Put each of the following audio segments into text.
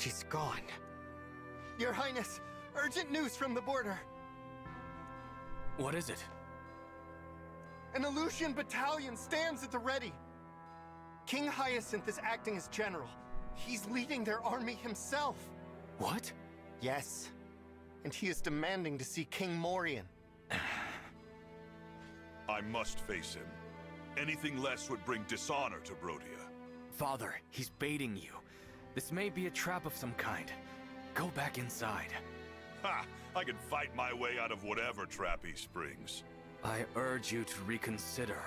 She's gone. Your Highness, urgent news from the border. What is it? An Elusian battalion stands at the ready. King Hyacinth is acting as general. He's leading their army himself. What? Yes. And he is demanding to see King Morion. I must face him. Anything less would bring dishonor to Brodia. Father, he's baiting you. This may be a trap of some kind. Go back inside. Ha! I can fight my way out of whatever trap he springs. I urge you to reconsider.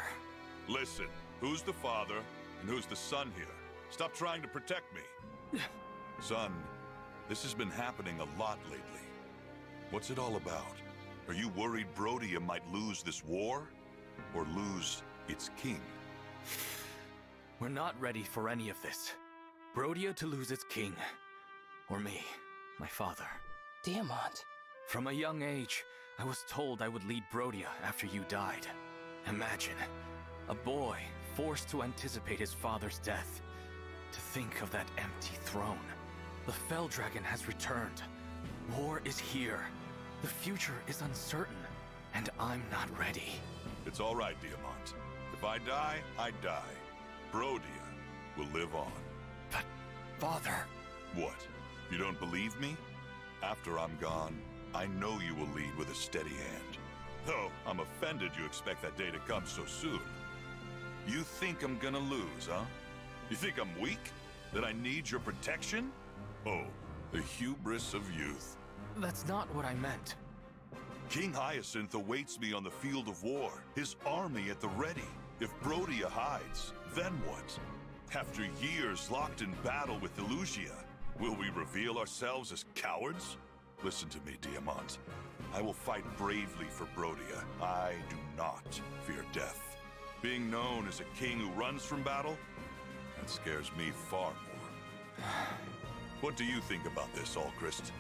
Listen, who's the father and who's the son here? Stop trying to protect me. son, this has been happening a lot lately. What's it all about? Are you worried Brodia might lose this war? Or lose its king? We're not ready for any of this. Brodia to lose its king. Or me, my father. Diamant. From a young age, I was told I would lead Brodia after you died. Imagine, a boy forced to anticipate his father's death. To think of that empty throne. The Fell Dragon has returned. War is here. The future is uncertain, and I'm not ready. It's all right, Diamant. If I die, I die. Brodia will live on. Father... What? You don't believe me? After I'm gone, I know you will lead with a steady hand. Though, I'm offended you expect that day to come so soon. You think I'm gonna lose, huh? You think I'm weak? That I need your protection? Oh, the hubris of youth. That's not what I meant. King Hyacinth awaits me on the field of war, his army at the ready. If Brodia hides, then what? After years locked in battle with Elusia, will we reveal ourselves as cowards? Listen to me, Diamant. I will fight bravely for Brodia. I do not fear death. Being known as a king who runs from battle, that scares me far more. what do you think about this, Alcryst?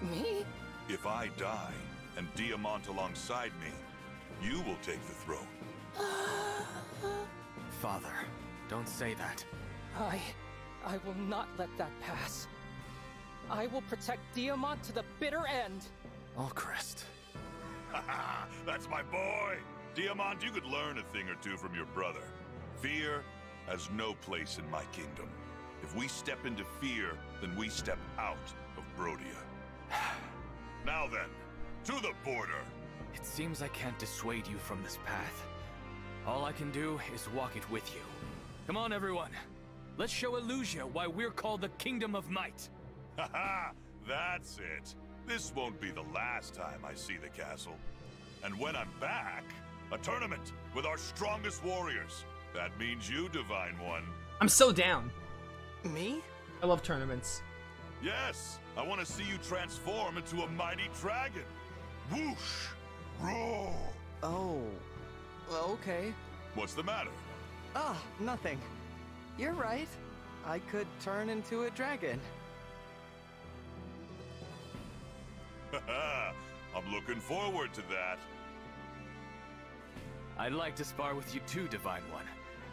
Me? If I die, and Diamant alongside me, you will take the throne. Father, don't say that. I... I will not let that pass. I will protect Diamant to the bitter end. Alcryst. Haha, that's my boy! Diamant, you could learn a thing or two from your brother. Fear has no place in my kingdom. If we step into fear, then we step out of Brodia. now then, to the border! It seems I can't dissuade you from this path. All I can do is walk it with you. Come on, everyone. Let's show Elusia why we're called the Kingdom of Might. Haha, that's it. This won't be the last time I see the castle. And when I'm back, a tournament with our strongest warriors. That means you, Divine One. I'm so down. Me? I love tournaments. Yes, I want to see you transform into a mighty dragon. Whoosh! Roar! Oh, okay. What's the matter? Ah, nothing. You're right. I could turn into a dragon. I'm looking forward to that. I'd like to spar with you too, Divine One,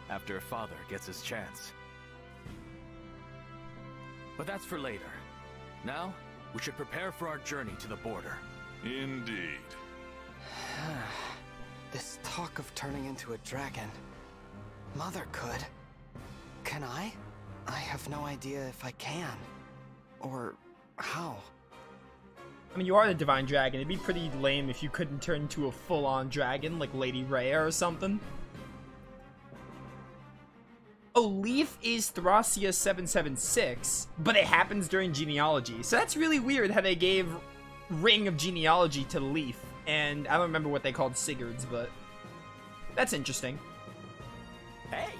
after Father gets his chance. But that's for later. Now, we should prepare for our journey to the border. Indeed. this talk of turning into a dragon. Mother could. Can I? I have no idea if I can. Or how. I mean, you are the Divine Dragon. It'd be pretty lame if you couldn't turn into a full-on dragon, like Lady Rhea or something. Oh, Leif is Thracia 776, but it happens during genealogy. So that's really weird how they gave Ring of Genealogy to Leif. And I don't remember what they called Sigurd's, but that's interesting. Hey!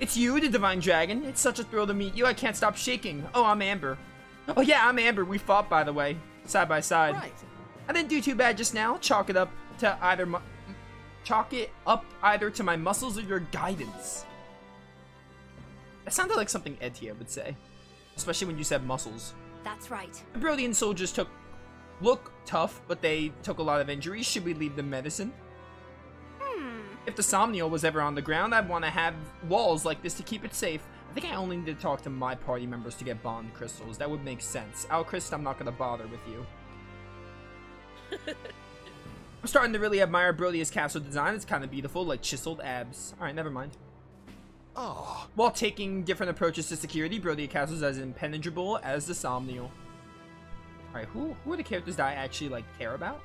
It's you, the Divine Dragon. It's such a thrill to meet you. I can't stop shaking. Oh, I'm Amber. Oh yeah, I'm Amber. We fought, by the way, side by side. Right. I didn't do too bad just now. Chalk it up to either chalk it up either to my muscles or your guidance. That sounded like something Etia would say, especially when you said muscles. That's right. The Brodian soldiers took look tough, but they took a lot of injuries. Should we leave them medicine? If the Somniel was ever on the ground, I'd want to have walls like this to keep it safe. I think I only need to talk to my party members to get bond crystals. That would make sense. Alcryst, I'm not going to bother with you. I'm starting to really admire Brodia's castle design. It's kind of beautiful, like chiseled abs. Alright, never mind. Oh, While taking different approaches to security, Brodia Castle is as impenetrable as the Somniel. Alright, who, who are the characters that I actually, like, care about?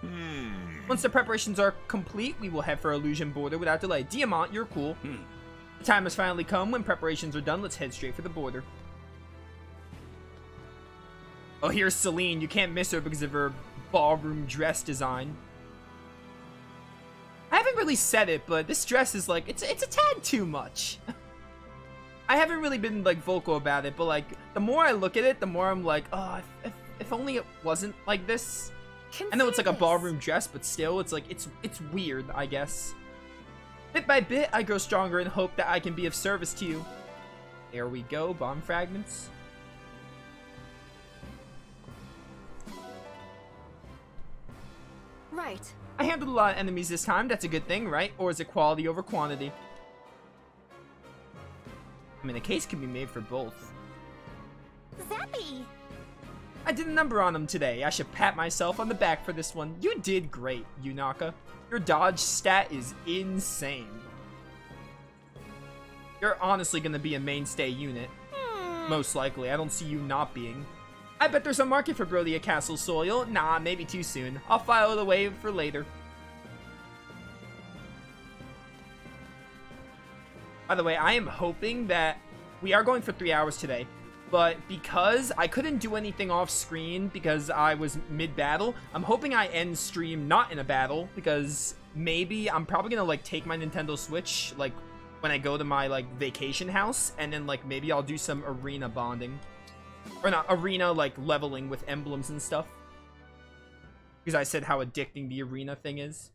Hmm. Once the preparations are complete, we will head for Elusian Border without delay. Diamant, you're cool. The time has finally come. When preparations are done, let's head straight for the border. Oh, here's Celine. You can't miss her because of her ballroom dress design. I haven't really said it, but this dress is like it's it's a tad too much. I haven't really been like vocal about it, but like the more I look at it, the more I'm like, oh, if, if, if only it wasn't like this. I know it's like a ballroom dress, but still, it's like it's it's weird, I guess. Bit by bit, I grow stronger and hope that I can be of service to you. There we go, bond fragments. Right. I handled a lot of enemies this time, that's a good thing, right? Or is it quality over quantity? I mean, a case can be made for both. Zappy! I did a number on him today. I should pat myself on the back for this one. You did great, Yunaka. Your dodge stat is insane. You're honestly gonna be a mainstay unit. Most likely. I don't see you not being. I bet there's a market for Brodia Castle soil. Nah, maybe too soon. I'll file it away for later. By the way, I am hoping that we are going for three hours today. But because I couldn't do anything off screen because I was mid battle, I'm hoping I end stream not in a battle because maybe I'm probably gonna like take my Nintendo Switch like when I go to my like vacation house and then like maybe I'll do some arena bonding. Or not arena like leveling with emblems and stuff. Because I said how addicting the arena thing is.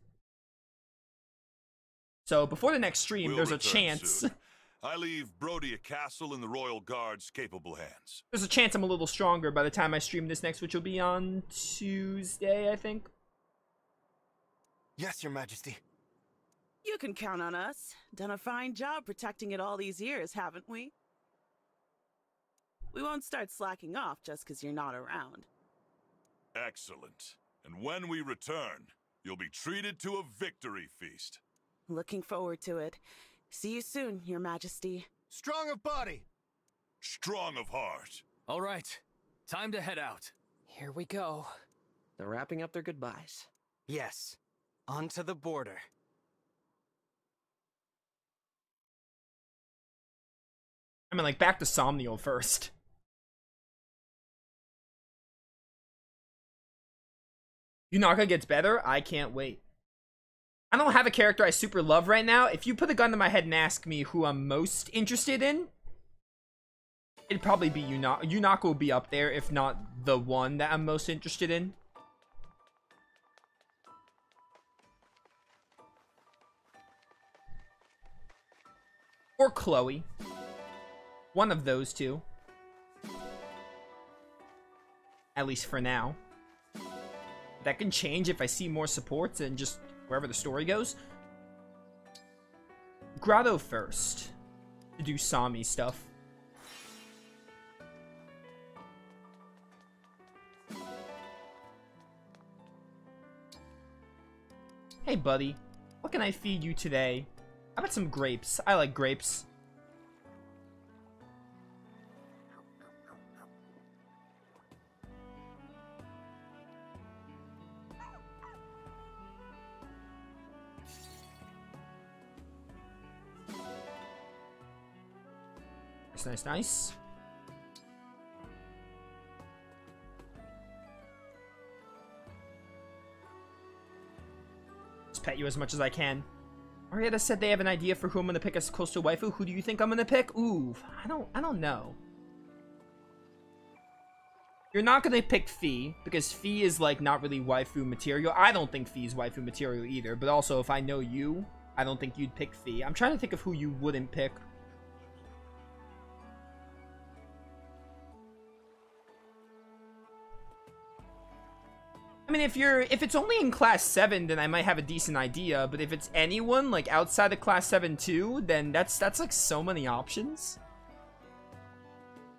So before the next stream, We'll there's a chance. soon. I leave Brodia Castle in the Royal Guard's capable hands. There's a chance I'm a little stronger by the time I stream this next, which will be on Tuesday, I think. Yes, Your Majesty. You can count on us. Done a fine job protecting it all these years, haven't we? We won't start slacking off just because you're not around. Excellent. And when we return, you'll be treated to a victory feast. Looking forward to it. See you soon, Your Majesty. Strong of body. Strong of heart. All right, time to head out. Here we go. they're wrapping up their goodbyes. Yes, onto the border. I mean, like, back to Somniel first. Yunaka gets better? I can't wait. I don't have a character I super love right now. If you put a gun to my head and ask me who I'm most interested in, it'd probably be Yunaka. Yunaka will be up there, if not the one that I'm most interested in. Or Chloe. One of those two. At least for now. That can change if I see more supports and just wherever the story goes. Grotto first. To do Sommie stuff. Hey buddy, what can I feed you today? How about some grapes? I like grapes. Nice, nice. Just pet you as much as I can. Arietta said they have an idea for who I'm gonna pick as Cold Steel waifu. Who do you think I'm gonna pick? Ooh, I don't, I don't know. You're not gonna pick Fie because Fie is like not really waifu material. I don't think Fie is waifu material either. But also, if I know you, I don't think you'd pick Fie. I'm trying to think of who you wouldn't pick. Mean, if you're if it's only in class seven, then I might have a decent idea. But if it's anyone like outside of class seven too, then that's that's like so many options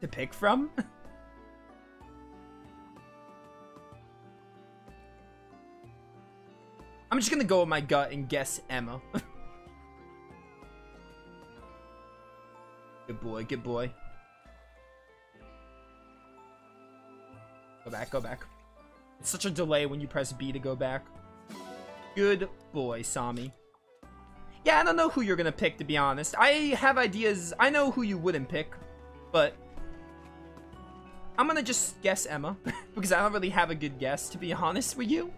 to pick from. I'm just gonna go with my gut and guess Emma. good boy, good boy. Go back, go back. It's such a delay when you press B to go back. Good boy, Sommie. Yeah, I don't know who you're gonna pick, to be honest. I have ideas. I know who you wouldn't pick, but... I'm gonna just guess Emma, because I don't really have a good guess, to be honest with you.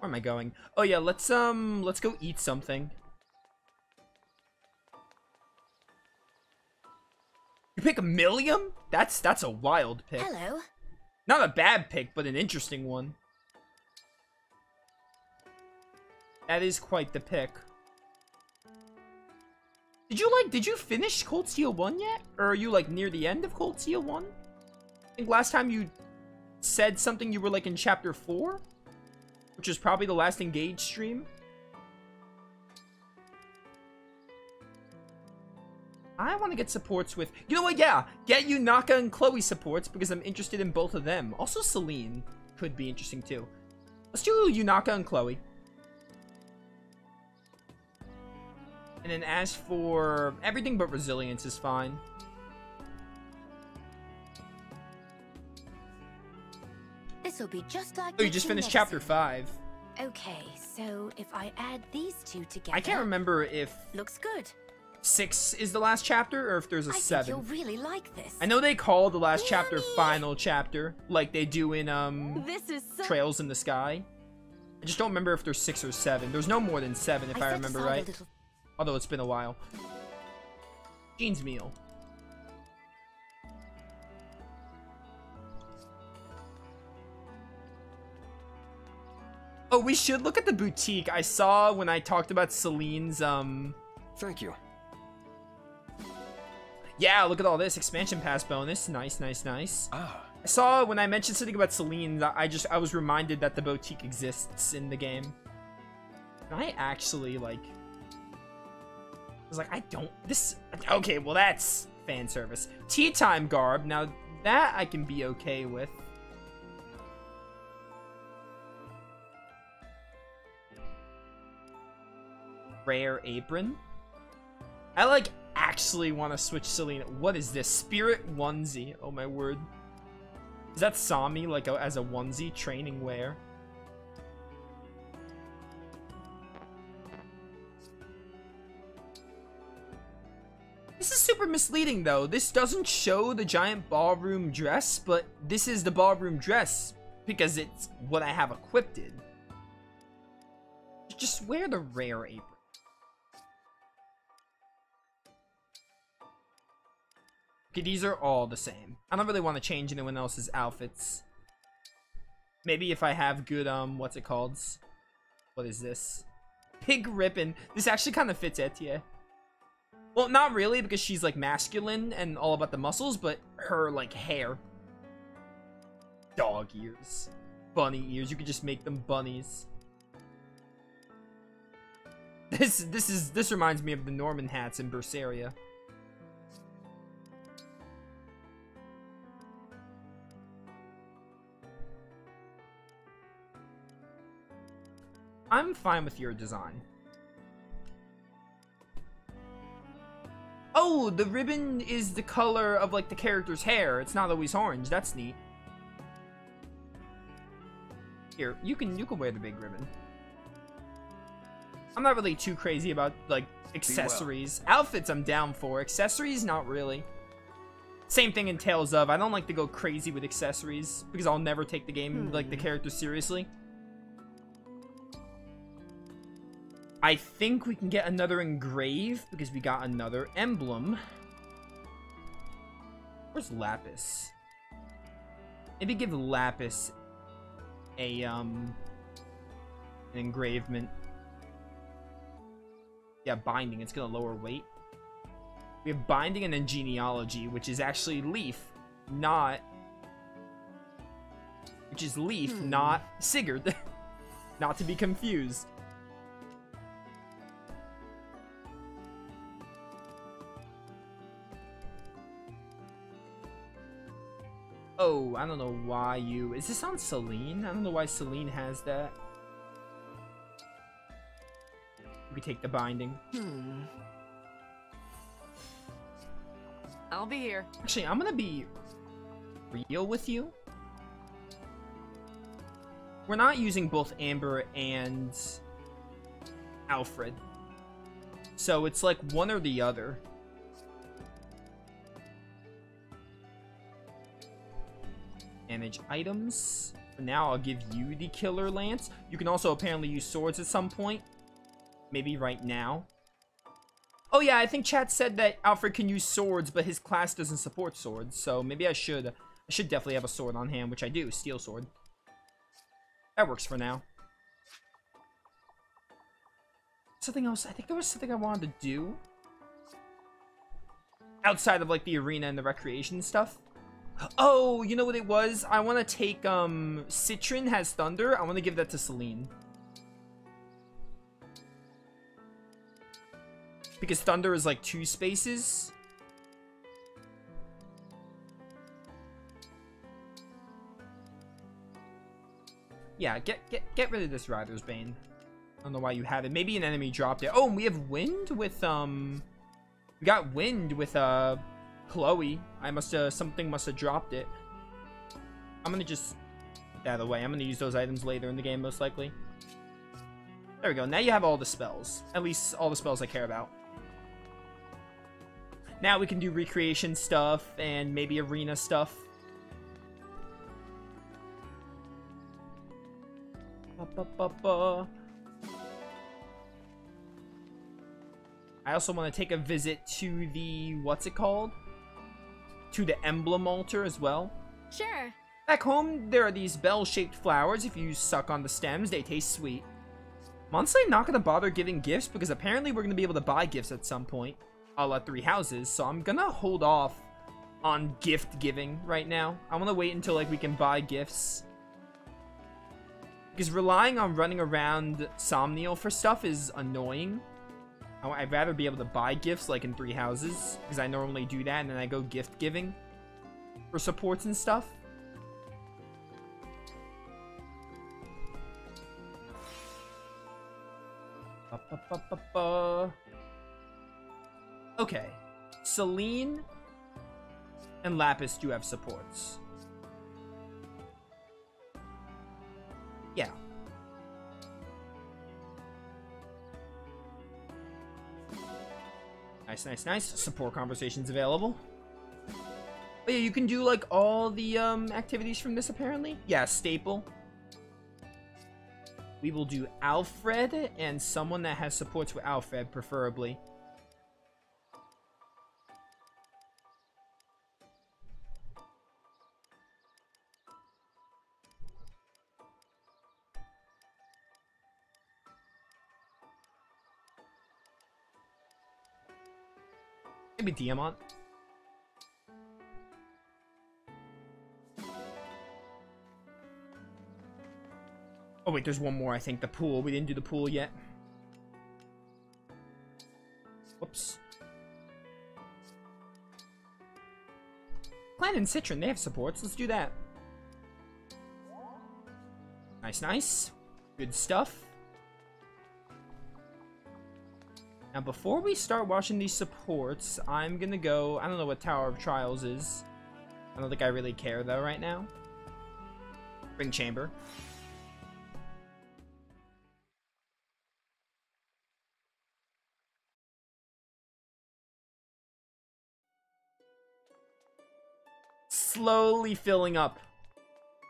Where am I going? Oh yeah, let's um let's go eat something. Pick a Millium? That's that's a wild pick. Hello. Not a bad pick, but an interesting one. That is quite the pick. Did you like did you finish Cold Steel 1 yet? Or are you like near the end of Cold Steel 1? I think last time you said something you were like in chapter 4? which is probably the last Engage stream. I want to get supports with... You know what? Yeah. Get Yunaka and Chloe supports because I'm interested in both of them. Also, Celine could be interesting too. Let's do Yunaka and Chloe. And then as for everything but resilience is fine. This'll be just like Oh, you just finished chapter 5. Okay, so if I add these two together... I can't remember if Looks good. 6 is the last chapter or if there's a I 7. think you'll really like this. I know they call the last chapter final chapter, like they do in um This is so... Trails in the Sky. I just don't remember if there's six or seven. There's no more than seven, if I, set remember right. little- Although it's been a while. Jean's meal. Oh, we should look at the boutique. I saw when I talked about Celine's, um... Thank you. Yeah, look at all this. Expansion pass bonus. Nice, nice, nice. Ah, I saw when I mentioned something about Celine, that I just I was reminded that the boutique exists in the game. And I actually like I was like, I don't this okay, well that's fan service. Tea time garb, now that I can be okay with. Rare apron. I like actually want to switch Selena. What is this? Spirit onesie. Oh my word. Is that Sommie like a, as a onesie training wear? This is super misleading though. This doesn't show the giant ballroom dress, but this is the ballroom dress because it's what I have equipped. Just wear the rare apron. These are all the same. I don't really want to change anyone else's outfits. Maybe if I have good, um, what's it called? What is this? Pig ribbon. This actually kind of fits Etia. Well, not really, because she's, like, masculine and all about the muscles, but her, like, hair. Dog ears. Bunny ears. You could just make them bunnies. This, this is, this reminds me of the Normin hats in Berseria. I'm fine with your design. Oh, the ribbon is the color of like the character's hair. It's not always orange. That's neat. Here, you can you can wear the big ribbon. I'm not really too crazy about like accessories. Outfits I'm down for. Accessories not really. Same thing in Tales of. I don't like to go crazy with accessories because I'll never take the game like the hmm. character seriously. I think we can get another engrave because we got another emblem. Where's Lapis? Maybe give Lapis a, um, an engravement. Yeah, binding. It's gonna lower weight. We have binding and then genealogy, which is actually Leif, not. Which is Leif, Hmm. not Sigurd. not to be confused. Oh, I don't know why you. Is this on Celine? I don't know why Celine has that. We take the binding. Hmm. I'll be here. Actually, I'm gonna be real with you. We're not using both Amber and Alfred. So it's like one or the other. Manage items. For now, I'll give you the Killer Lance. You can also apparently use swords at some point. Maybe right now. Oh yeah, I think chat said that Alfred can use swords, but his class doesn't support swords. So maybe I should, I should definitely have a sword on hand, which I do, steel sword. That works for now. Something else, I think there was something I wanted to do. Outside of like the arena and the recreation stuff. Oh, you know what it was? I want to take, um, has thunder. I want to give that to Celine. Because thunder is like two spaces. Yeah, get get get rid of this Rider's Bane. I don't know why you have it. Maybe an enemy dropped it. Oh, and we have wind with um we got wind with uh Chloe. I must uh something must have dropped it. I'm gonna just put the way, I'm gonna use those items later in the game most likely. There we go. Now you have all the spells. At least all the spells I care about. Now we can do recreation stuff and maybe arena stuff. Ba, ba, ba. I also want to take a visit to the what's it called? To the emblem altar as well. Sure. Back home, there are these bell-shaped flowers. If you suck on the stems, they taste sweet. I'm honestly not gonna bother giving gifts because apparently we're gonna be able to buy gifts at some point. A la three houses, so I'm gonna hold off on gift giving right now. I want to wait until like we can buy gifts. Because relying on running around Somniel for stuff is annoying. I'd rather be able to buy gifts like in three houses because I normally do that and then I go gift giving for supports and stuff. Okay. Celine and Lapis do have supports. Yeah. Nice, nice, nice. Support conversations available. Oh yeah, you can do like all the um activities from this apparently. Yeah, staple. We will do Alfred and someone that has supports with Alfred, preferably. Maybe Diamant. Oh wait, there's one more, I think. The pool. We didn't do the pool yet. Whoops. Clanne and Citrinne, they have supports. Let's do that. Nice, nice. Good stuff. Now, before we start watching these supports, I'm gonna go... I don't know what Tower of Trials is. I don't think I really care, though, right now. Ring Chamber. Slowly filling up.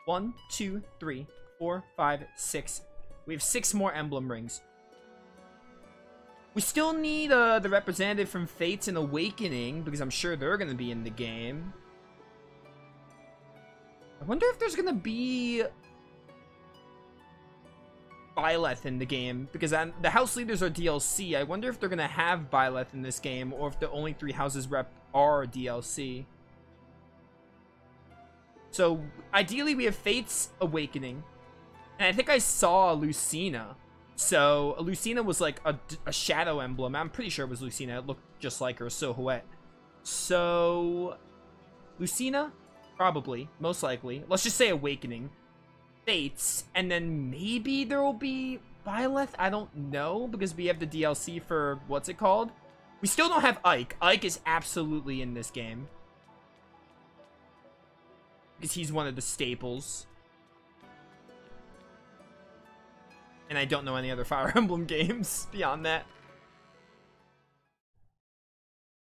One, two, three, four, five, six. We have six more emblem rings. We still need uh, the representative from Fates and Awakening, because I'm sure they're going to be in the game. I wonder if there's going to be... Byleth in the game because i the house leaders are DLC. I wonder if they're gonna have Byleth in this game or if the only three houses rep are DLC. So ideally, we have Fate's Awakening, and I think I saw Lucina. So Lucina was like a, a shadow emblem. I'm pretty sure it was Lucina. It looked just like her, silhouette. So Lucina, probably, most likely. Let's just say Awakening. Fates, and then maybe there will be Byleth. I don't know because we have the DLC for what's it called. We still don't have Ike. Ike is absolutely in this game because he's one of the staples. And I don't know any other Fire Emblem games beyond that.